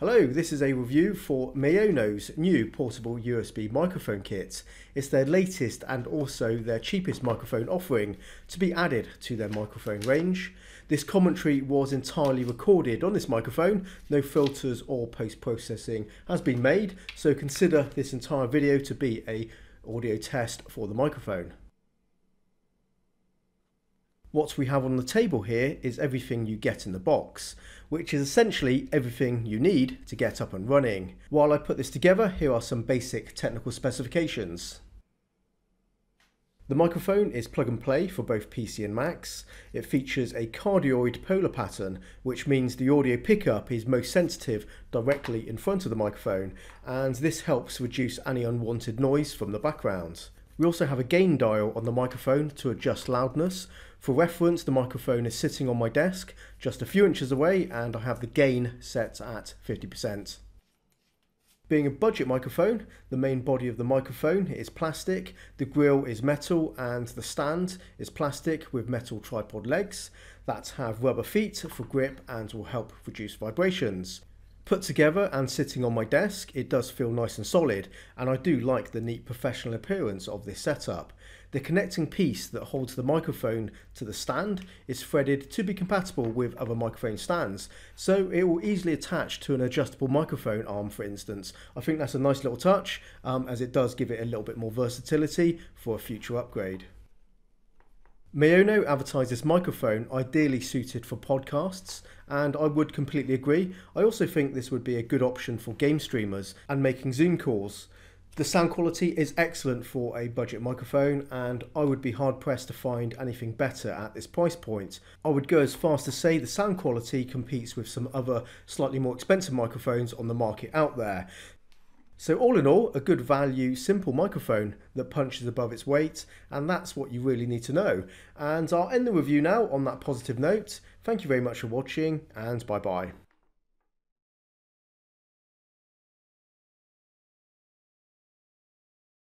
Hello, this is a review for Maono's new portable USB microphone kit. It's their latest and also their cheapest microphone offering to be added to their microphone range. This commentary was entirely recorded on this microphone, no filters or post-processing has been made, so consider this entire video to be a audio test for the microphone. What we have on the table here is everything you get in the box, which is essentially everything you need to get up and running. While I put this together, here are some basic technical specifications. The microphone is plug and play for both PC and Macs. It features a cardioid polar pattern, which means the audio pickup is most sensitive directly in front of the microphone, and this helps reduce any unwanted noise from the background. We also have a gain dial on the microphone to adjust loudness. For reference, the microphone is sitting on my desk just a few inches away and I have the gain set at 50%. Being a budget microphone, the main body of the microphone is plastic, the grill is metal and the stand is plastic with metal tripod legs that have rubber feet for grip and will help reduce vibrations. Put together and sitting on my desk, it does feel nice and solid, and I do like the neat professional appearance of this setup. The connecting piece that holds the microphone to the stand is threaded to be compatible with other microphone stands, so it will easily attach to an adjustable microphone arm for instance. I think that's a nice little touch um, as it does give it a little bit more versatility for a future upgrade. Maono advertised this microphone ideally suited for podcasts, and I would completely agree. I also think this would be a good option for game streamers and making Zoom calls. The sound quality is excellent for a budget microphone, and I would be hard pressed to find anything better at this price point. I would go as far as to say the sound quality competes with some other slightly more expensive microphones on the market out there. So all in all, a good value, simple microphone that punches above its weight, and that's what you really need to know. And I'll end the review now on that positive note. Thank you very much for watching, and bye bye.